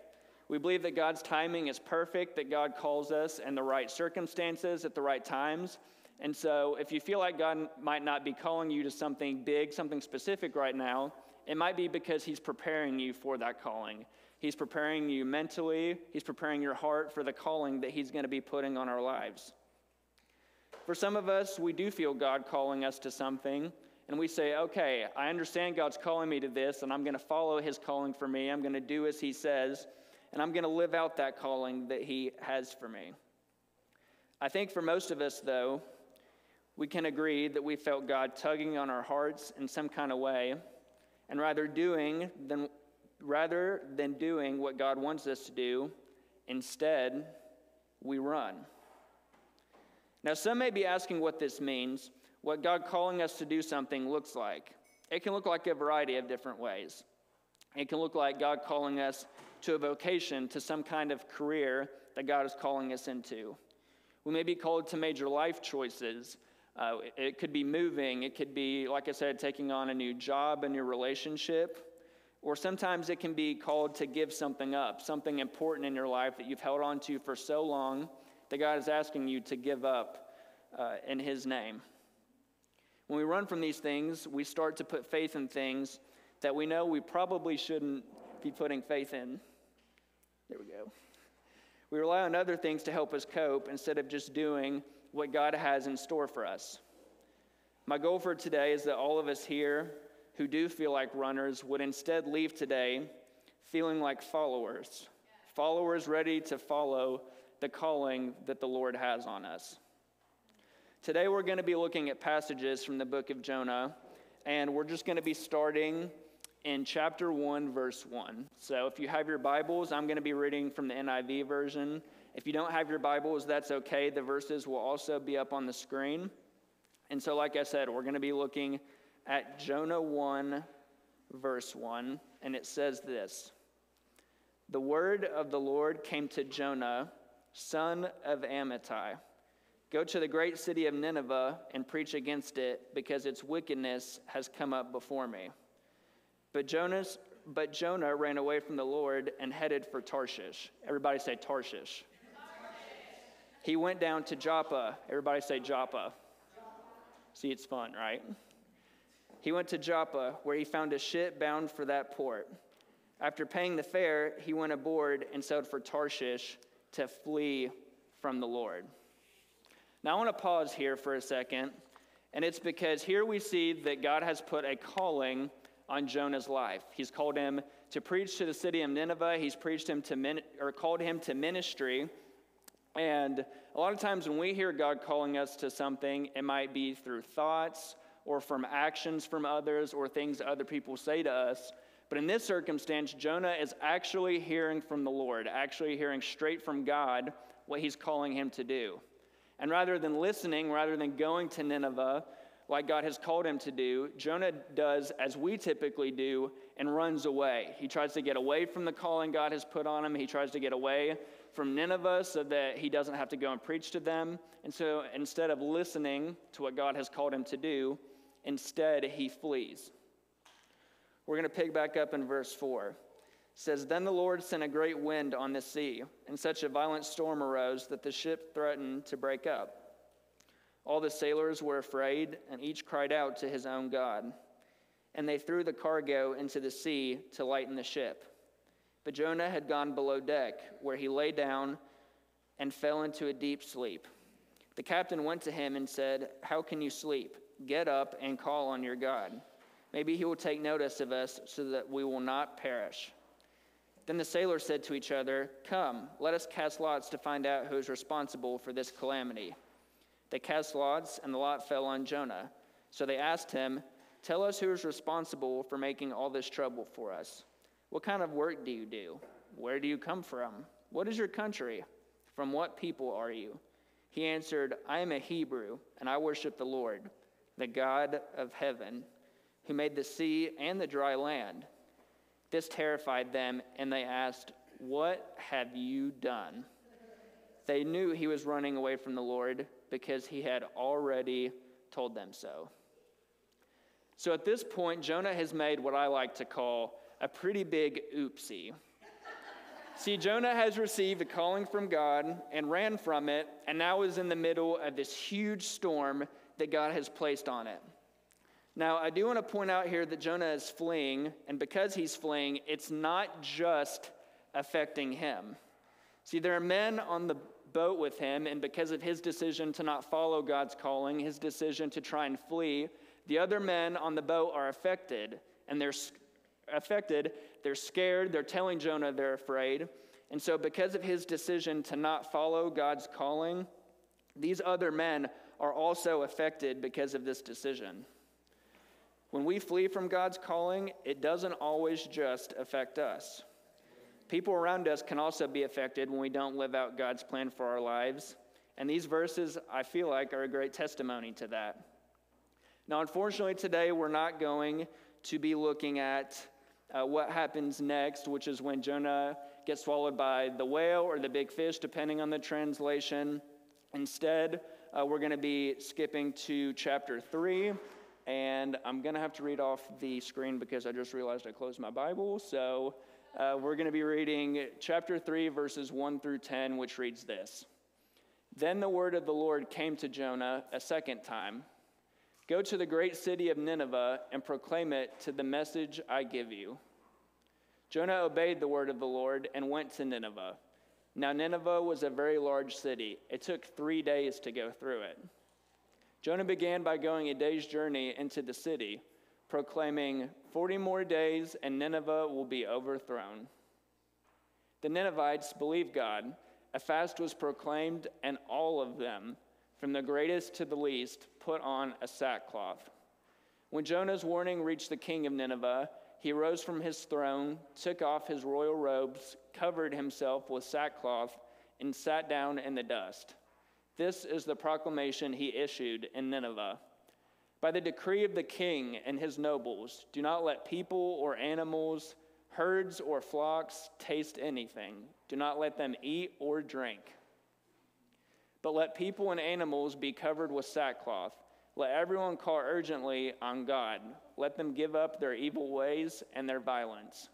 We believe that God's timing is perfect, that God calls us in the right circumstances at the right times. And so, if you feel like God might not be calling you to something big, something specific right now, it might be because He's preparing you for that calling. He's preparing you mentally, He's preparing your heart for the calling that He's going to be putting on our lives. For some of us, we do feel God calling us to something, and we say, okay, I understand God's calling me to this, and I'm going to follow His calling for me. I'm going to do as He says, and I'm going to live out that calling that He has for me. I think for most of us, though, we can agree that we felt God tugging on our hearts in some kind of way and rather doing than rather than doing what God wants us to do, instead we run. Now, some may be asking what this means, what God calling us to do something looks like. It can look like a variety of different ways. It can look like God calling us to a vocation, to some kind of career that God is calling us into. We may be called to major life choices uh, it could be moving, it could be, like I said, taking on a new job, a new relationship, or sometimes it can be called to give something up, something important in your life that you've held on to for so long that God is asking you to give up uh, in His name. When we run from these things, we start to put faith in things that we know we probably shouldn't be putting faith in. There we go. We rely on other things to help us cope instead of just doing what God has in store for us. My goal for today is that all of us here who do feel like runners would instead leave today feeling like followers, followers ready to follow the calling that the Lord has on us. Today we're going to be looking at passages from the book of Jonah, and we're just going to be starting in chapter 1, verse 1. So if you have your Bibles, I'm going to be reading from the NIV version. If you don't have your Bibles, that's okay. The verses will also be up on the screen. And so, like I said, we're going to be looking at Jonah 1, verse 1, and it says this The word of the Lord came to Jonah, son of Amittai. Go to the great city of Nineveh and preach against it, because its wickedness has come up before me. But but Jonah ran away from the Lord and headed for Tarshish. Everybody say. Tarshish. He went down to Joppa. Everybody say Joppa. See, it's fun, right? He went to Joppa, where he found a ship bound for that port. After paying the fare, he went aboard and sailed for Tarshish to flee from the Lord. Now, I want to pause here for a second, and it's because here we see that God has put a calling on Jonah's life. He's called him to preach to the city of Nineveh. He's preached him to min- or called him to ministry. And a lot of times when we hear God calling us to something, it might be through thoughts or from actions from others or things other people say to us. But in this circumstance, Jonah is actually hearing from the Lord, actually hearing straight from God what he's calling him to do. And rather than listening, rather than going to Nineveh like God has called him to do, Jonah does as we typically do and runs away. He tries to get away from the calling God has put on him. He tries to get away from Nineveh so that he doesn't have to go and preach to them. And so instead of listening to what God has called him to do, instead he flees. We're going to pick back up in verse 4. It says, Then the Lord sent a great wind on the sea, and such a violent storm arose that the ship threatened to break up. All the sailors were afraid, and each cried out to his own God. And they threw the cargo into the sea to lighten the ship. But Jonah had gone below deck, where he lay down and fell into a deep sleep. The captain went to him and said, How can you sleep? Get up and call on your God. Maybe he will take notice of us so that we will not perish. Then the sailors said to each other, Come, let us cast lots to find out who is responsible for this calamity. They cast lots, and the lot fell on Jonah. So they asked him, Tell us who is responsible for making all this trouble for us. What kind of work do you do? Where do you come from? What is your country? From what people are you? He answered, I am a Hebrew, and I worship the Lord, the God of heaven, who made the sea and the dry land. This terrified them, and they asked, What have you done? They knew he was running away from the Lord because he had already told them so. So at this point, Jonah has made what I like to call a pretty big oopsie. See, Jonah has received a calling from God and ran from it, and now is in the middle of this huge storm that God has placed on it. Now, I do want to point out here that Jonah is fleeing, and because he's fleeing, it's not just affecting him. See, there are men on the boat with him, and because of his decision to not follow God's calling, his decision to try and flee, the other men on the boat are affected, and they're affected. They're scared. They're telling Jonah they're afraid. And so, because of his decision to not follow God's calling, these other men are also affected because of this decision. When we flee from God's calling, it doesn't always just affect us. People around us can also be affected when we don't live out God's plan for our lives. And these verses, I feel like, are a great testimony to that. Now, unfortunately, today we're not going to be looking at uh, what happens next, which is when Jonah gets swallowed by the whale or the big fish, depending on the translation. Instead, uh, we're going to be skipping to chapter 3. And I'm going to have to read off the screen because I just realized I closed my Bible. So uh, we're going to be reading chapter 3, verses 1 through 10, which reads this Then the word of the Lord came to Jonah a second time Go to the great city of Nineveh and proclaim it to the message I give you. Jonah obeyed the word of the Lord and went to Nineveh. Now, Nineveh was a very large city. It took three days to go through it. Jonah began by going a day's journey into the city, proclaiming, 40 more days and Nineveh will be overthrown. The Ninevites believed God. A fast was proclaimed, and all of them from the greatest to the least, put on a sackcloth. When Jonah's warning reached the king of Nineveh, he rose from his throne, took off his royal robes, covered himself with sackcloth, and sat down in the dust. This is the proclamation he issued in Nineveh. By the decree of the king and his nobles, do not let people or animals, herds or flocks taste anything. Do not let them eat or drink. But let people and animals be covered with sackcloth. Let everyone call urgently on God. Let them give up their evil ways and their violence.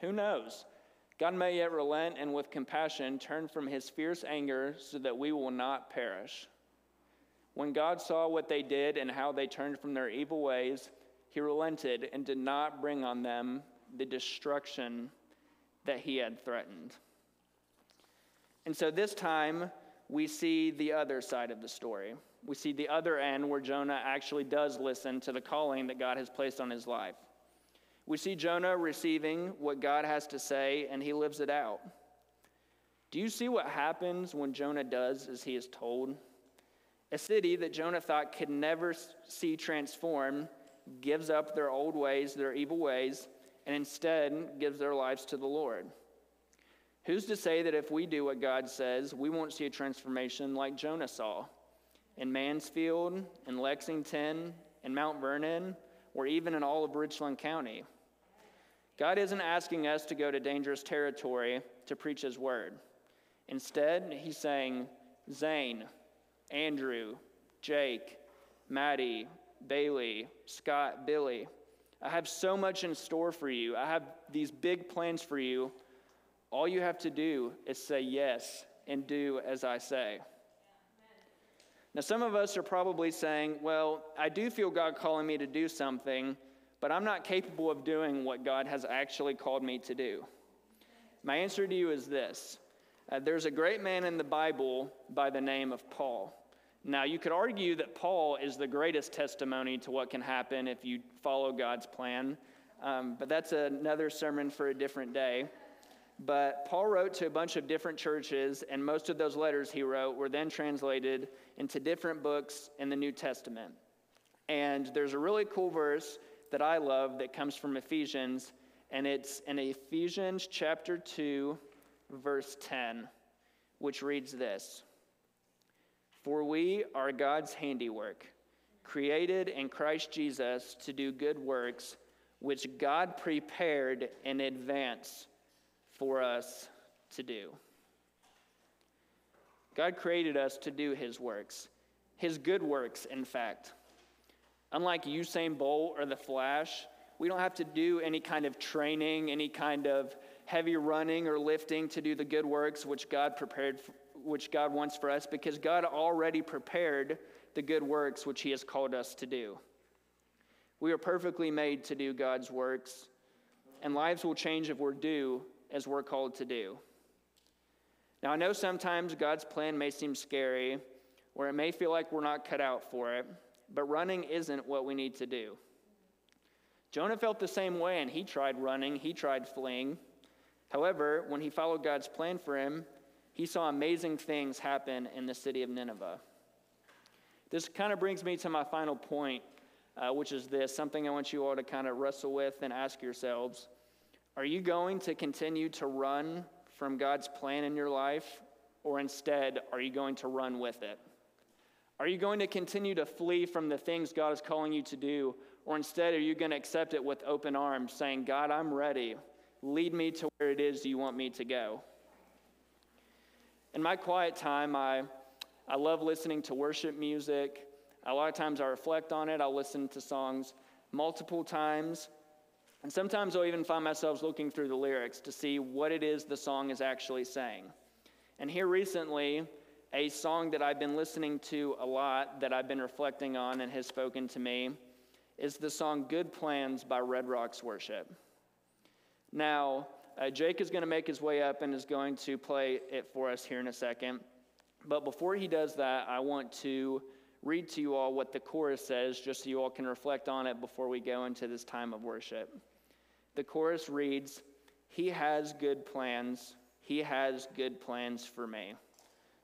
Who knows? God may yet relent and with compassion turn from his fierce anger so that we will not perish. When God saw what they did and how they turned from their evil ways, he relented and did not bring on them the destruction that he had threatened. And so this time, we see the other side of the story. We see the other end where Jonah actually does listen to the calling that God has placed on his life. We see Jonah receiving what God has to say, and he lives it out. Do you see what happens when Jonah does as he is told? A city that Jonah thought could never see transformed gives up their old ways, their evil ways, and instead gives their lives to the Lord. Who's to say that if we do what God says, we won't see a transformation like Jonah saw in Mansfield, in Lexington, in Mount Vernon, or even in all of Richland County? God isn't asking us to go to dangerous territory to preach His word. Instead, He's saying, Zane, Andrew, Jake, Maddie, Bailey, Scott, Billy, I have so much in store for you. I have these big plans for you. All you have to do is say yes and do as I say. Now, some of us are probably saying, Well, I do feel God calling me to do something, but I'm not capable of doing what God has actually called me to do. My answer to you is this uh, There's a great man in the Bible by the name of Paul. Now, you could argue that Paul is the greatest testimony to what can happen if you follow God's plan, um, but that's another sermon for a different day. But Paul wrote to a bunch of different churches, and most of those letters he wrote were then translated into different books in the New Testament. And there's a really cool verse that I love that comes from Ephesians, and it's in Ephesians chapter 2, verse 10, which reads this For we are God's handiwork, created in Christ Jesus to do good works, which God prepared in advance for us to do. God created us to do His works, His good works, in fact. Unlike Usain Bolt or the Flash, we don't have to do any kind of training, any kind of heavy running or lifting to do the good works which God prepared, which God wants for us, because God already prepared the good works which He has called us to do. We are perfectly made to do God's works, and lives will change if we're due as we're called to do. Now, I know sometimes God's plan may seem scary, or it may feel like we're not cut out for it, but running isn't what we need to do. Jonah felt the same way, and he tried running, he tried fleeing. However, when he followed God's plan for him, he saw amazing things happen in the city of Nineveh. This kind of brings me to my final point, uh, which is this something I want you all to kind of wrestle with and ask yourselves. Are you going to continue to run from God's plan in your life, or instead, are you going to run with it? Are you going to continue to flee from the things God is calling you to do, or instead, are you going to accept it with open arms, saying, God, I'm ready. Lead me to where it is you want me to go? In my quiet time, I, I love listening to worship music. A lot of times I reflect on it. I'll listen to songs multiple times and sometimes I'll even find myself looking through the lyrics to see what it is the song is actually saying. And here recently, a song that I've been listening to a lot, that I've been reflecting on and has spoken to me, is the song Good Plans by Red Rocks Worship. Now, uh, Jake is going to make his way up and is going to play it for us here in a second. But before he does that, I want to read to you all what the chorus says, just so you all can reflect on it before we go into this time of worship. The chorus reads, He has good plans. He has good plans for me.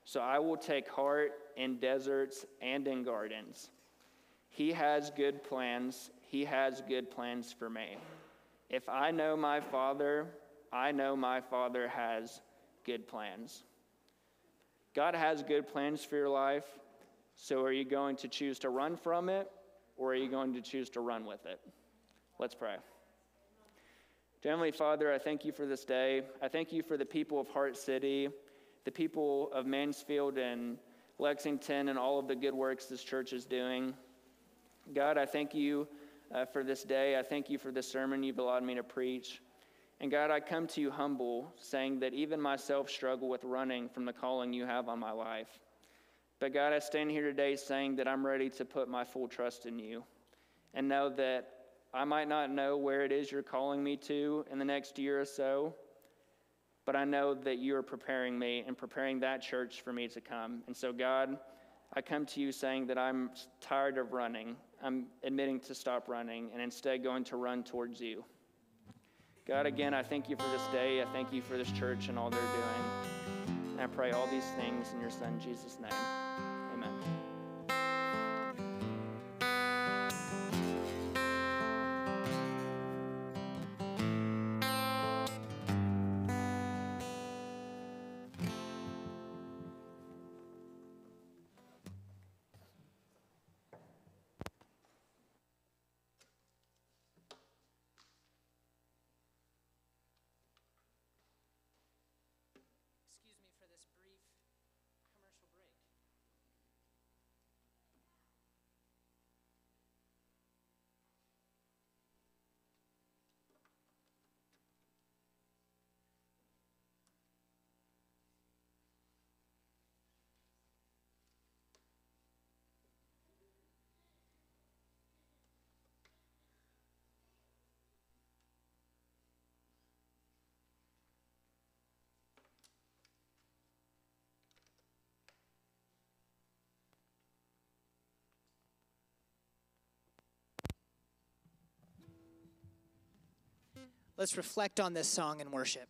So I will take heart in deserts and in gardens. He has good plans. He has good plans for me. If I know my Father, I know my Father has good plans. God has good plans for your life. So are you going to choose to run from it or are you going to choose to run with it? Let's pray. Heavenly Father, I thank you for this day. I thank you for the people of Heart City, the people of Mansfield and Lexington, and all of the good works this church is doing. God, I thank you uh, for this day. I thank you for the sermon you've allowed me to preach. And God, I come to you humble, saying that even myself struggle with running from the calling you have on my life. But God, I stand here today saying that I'm ready to put my full trust in you and know that I might not know where it is you're calling me to in the next year or so, but I know that you are preparing me and preparing that church for me to come. And so, God, I come to you saying that I'm tired of running. I'm admitting to stop running and instead going to run towards you. God, again, I thank you for this day. I thank you for this church and all they're doing. And I pray all these things in your Son, Jesus' name. Let's reflect on this song and worship.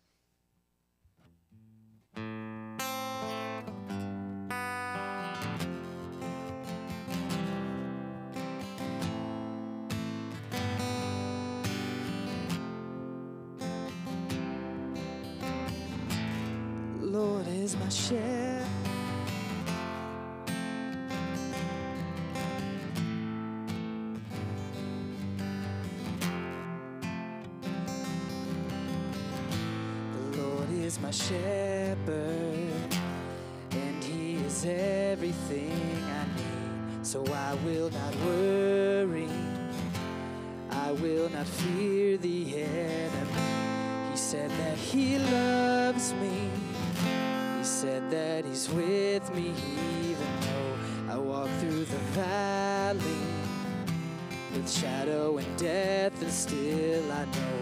That he's with me, even though I walk through the valley with shadow and death, and still I know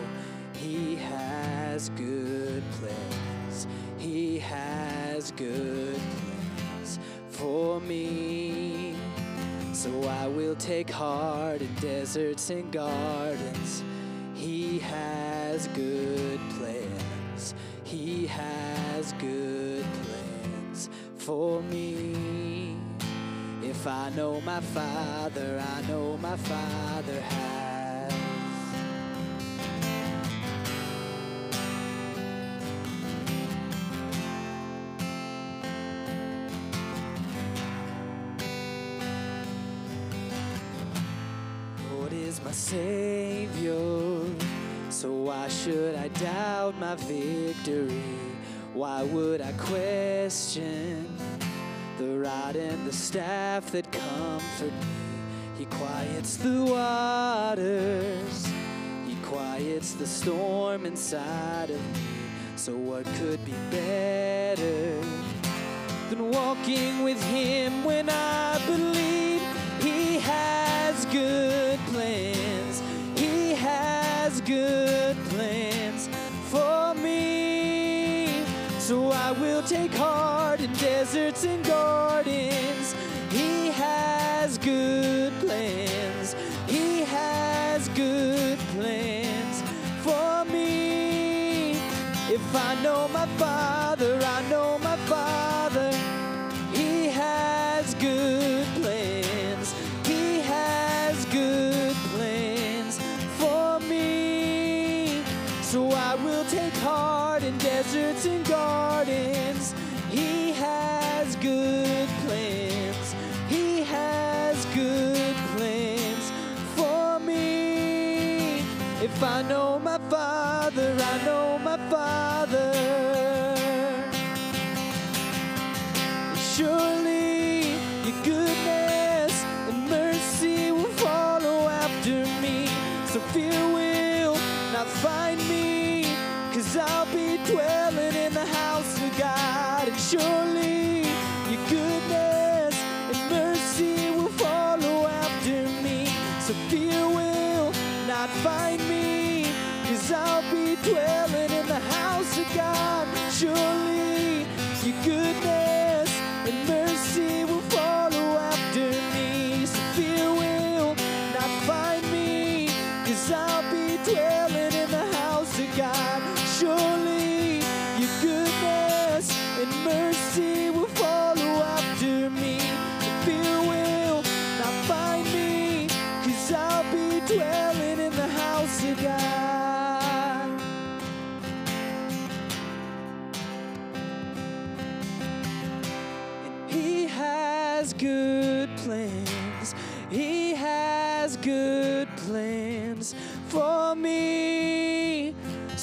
he has good plans. He has good plans for me. So I will take heart in deserts and gardens. He has good plans. He has good for me. If I know my Father, I know my Father has. And the staff that comfort me? He quiets the waters, He quiets the storm inside of me. So what could be better than walking with Him when I believe He has good plans? He has good plans So I will take heart in deserts and gardens. He has good plans. He has good plans for me. If I know my Father,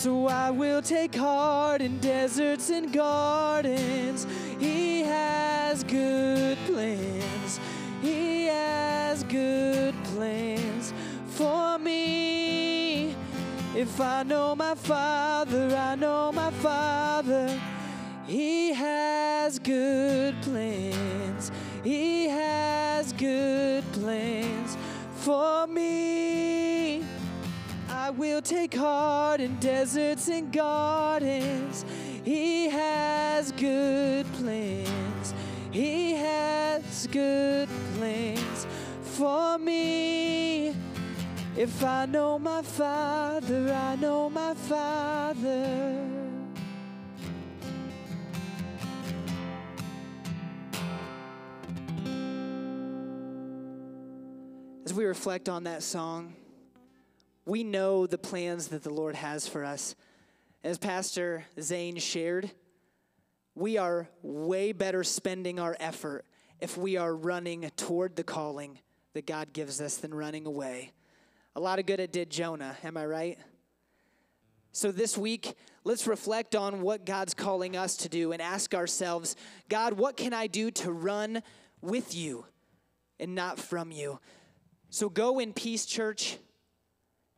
So I will take heart in deserts and gardens. He has good plans. He has good plans for me. If I know my Father, I know my Father. He has good plans. He has good plans for me. I will take heart in deserts and gardens. He has good plans. He has good plans for me. If I know my Father, I know my Father. As we reflect on that song, we know the plans that the Lord has for us. As Pastor Zane shared, we are way better spending our effort if we are running toward the calling that God gives us than running away. A lot of good it did Jonah, am I right? So this week, let's reflect on what God's calling us to do and ask ourselves God, what can I do to run with you and not from you? So go in peace, church.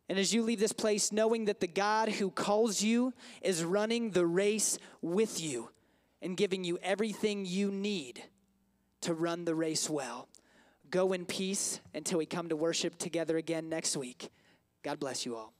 And as you leave this place, knowing that the God who calls you is running the race with you and giving you everything you need to run the race well. Go in peace until we come to worship together again next week. God bless you all.